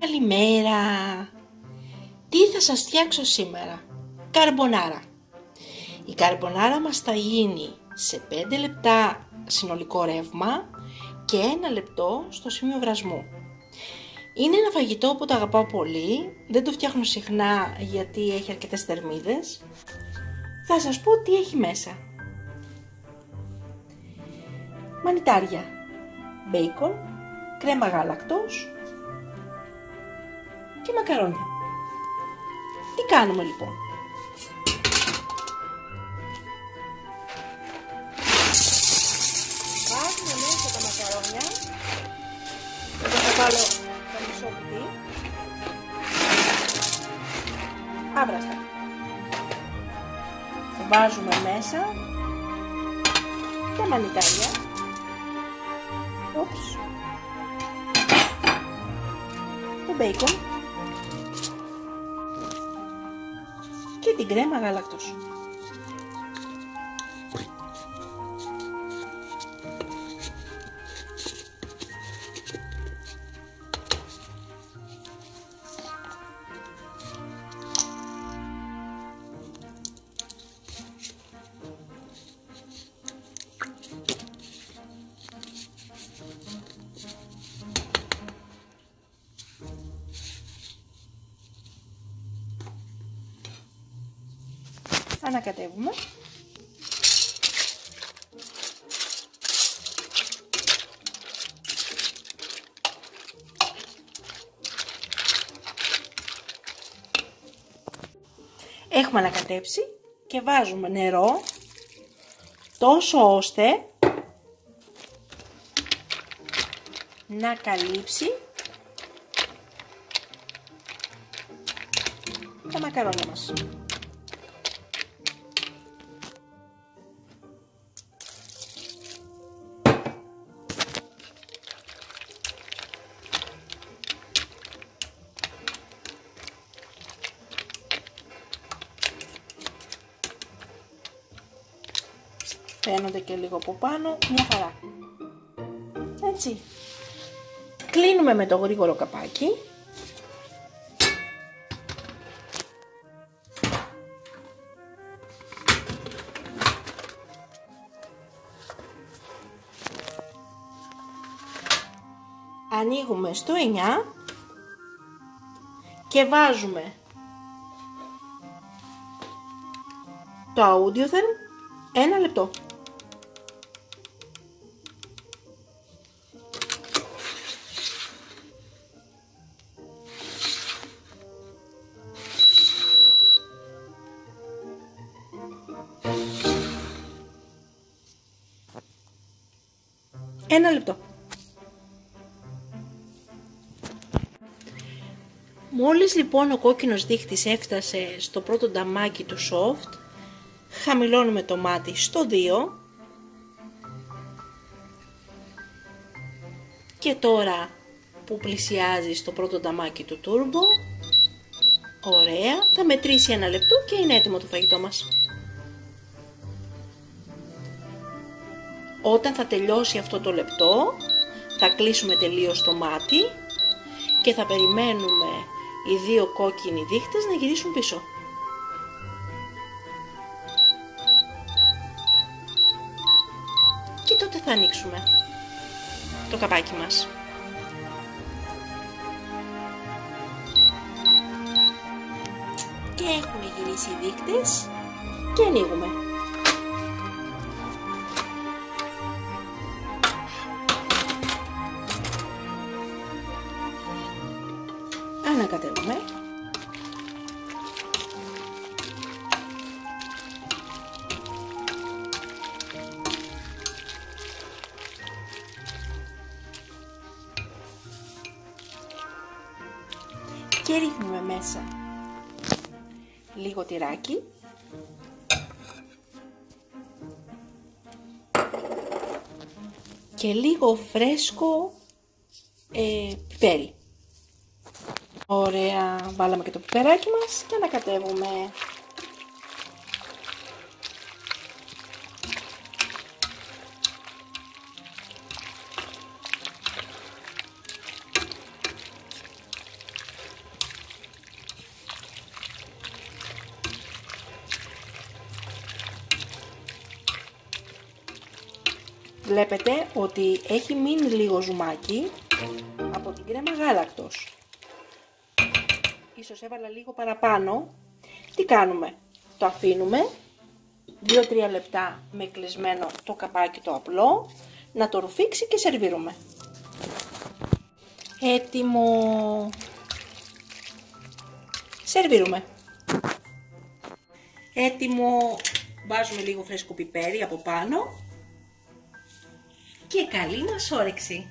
Καλημέρα! Τι θα σας φτιάξω σήμερα; Καρμπονάρα. Η καρμπονάρα μας θα γίνει σε 5 λεπτά συνολικό ρεύμα και ένα λεπτό στο σημείο βρασμού. Είναι ένα φαγητό που το αγαπάω πολύ, δεν το φτιάχνω συχνά γιατί έχει αρκετές θερμίδες. Θα σας πω τι έχει μέσα. Μανιτάρια, μπέικον, κρέμα γάλακτος και μακαρόνια. Τι κάνουμε λοιπόν; Βάζουμε μέσα τα μακαρόνια. Εδώ θα βάλω το μισό κουτί. Άβραστα. Βάζουμε μέσα τα μανιτάρια. Ούψ. Το μπέικον. Και την κρέμα γάλακτος. Ανακατεύουμε. Έχουμε ανακατέψει και βάζουμε νερό τόσο ώστε να καλύψει τα μακαρόνια μας. Φαίνονται και λίγο από πάνω, μια χαρά. Έτσι. Κλείνουμε με το γρήγορο καπάκι. Ανοίγουμε στο 9 και βάζουμε το audiotherm ένα λεπτό. Ένα λεπτό. Μόλις λοιπόν ο κόκκινος δείχτης έφτασε στο πρώτο νταμάκι του soft, χαμηλώνουμε το μάτι στο 2 και τώρα που πλησιάζει στο πρώτο νταμάκι του turbo, ωραία, θα μετρήσει ένα λεπτό και είναι έτοιμο το φαγητό μας. Όταν θα τελειώσει αυτό το λεπτό, θα κλείσουμε τελείως το μάτι και θα περιμένουμε οι δύο κόκκινοι δείχτες να γυρίσουν πίσω. Και τότε θα ανοίξουμε το καπάκι μας. Και έχουν γυρίσει οι δείκτες και ανοίγουμε. Ανακατεύουμε. Και ρίχνουμε μέσα λίγο τυράκι. Και λίγο φρέσκο ε, πιπέρι. Ωραία, βάλαμε και το πιπεράκι μας και ανακατεύουμε. Βλέπετε ότι έχει μείνει λίγο ζουμάκι από την κρέμα γάλακτος. Ίσως έβαλα λίγο παραπάνω. Τι κάνουμε; Το αφήνουμε 2-3 λεπτά με κλεισμένο το καπάκι το απλό να το ρουφήξει και σερβίρουμε. Έτοιμο. Σερβίρουμε. Έτοιμο. Βάζουμε λίγο φρέσκο πιπέρι από πάνω. Και καλή μας όρεξη.